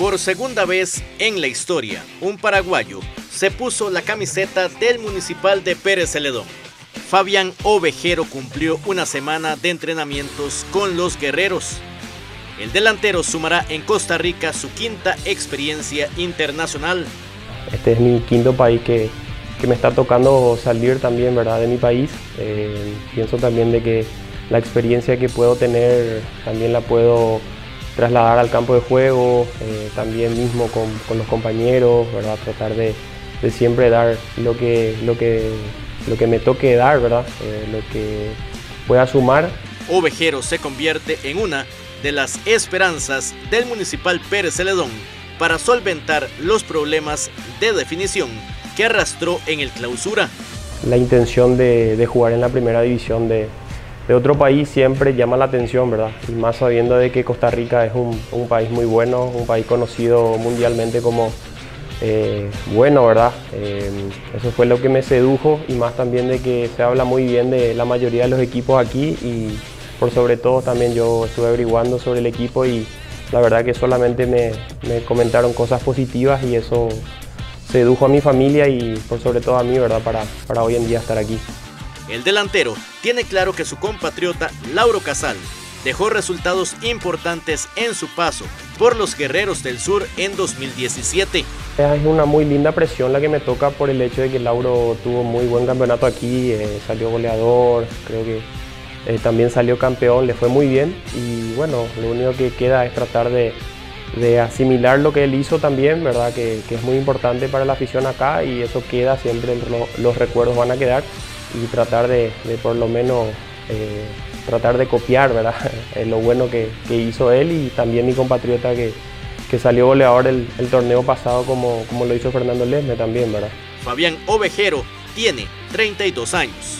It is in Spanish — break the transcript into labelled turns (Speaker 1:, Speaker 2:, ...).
Speaker 1: Por segunda vez en la historia, un paraguayo se puso la camiseta del Municipal de Pérez Celedón. Fabián Ovejero cumplió una semana de entrenamientos con los guerreros. El delantero sumará en Costa Rica su quinta experiencia internacional.
Speaker 2: Este es mi quinto país que, me está tocando salir también ¿verdad? de mi país. Eh, pienso también de que la experiencia que puedo tener también la puedo trasladar al campo de juego, eh, también mismo con, los compañeros, ¿verdad? tratar de, siempre dar lo que, lo, que, lo que me toque dar, ¿verdad? Eh, lo que pueda sumar.
Speaker 1: Ovejero se convierte en una de las esperanzas del Municipal Pérez Celedón para solventar los problemas de definición que arrastró en el clausura.
Speaker 2: La intención de jugar en la primera división de, de otro país siempre llama la atención, ¿verdad? Y más sabiendo de que Costa Rica es un, país muy bueno, un país conocido mundialmente como eh, bueno, ¿verdad? Eh, eso fue lo que me sedujo y más también de que se habla muy bien de la mayoría de los equipos aquí y por sobre todo también yo estuve averiguando sobre el equipo y la verdad que solamente me, comentaron cosas positivas y eso sedujo a mi familia y por sobre todo a mí, ¿verdad? Para, para hoy en día estar aquí.
Speaker 1: El delantero tiene claro que su compatriota Lauro Casal dejó resultados importantes en su paso por los Guerreros del Sur en 2017.
Speaker 2: Es una muy linda presión la que me toca por el hecho de que Lauro tuvo muy buen campeonato aquí, eh, salió goleador, creo que eh, también salió campeón, le fue muy bien y bueno, lo único que queda es tratar de, asimilar lo que él hizo también, ¿verdad? Que, es muy importante para la afición acá y eso queda, siempre los recuerdos van a quedar y tratar de, por lo menos eh, tratar de copiar ¿verdad? lo bueno que, hizo él y también mi compatriota que, que salió goleador el, el, torneo pasado como, como lo hizo Fernando Lesme también. ¿verdad?
Speaker 1: Fabián Ovejero tiene 32 años.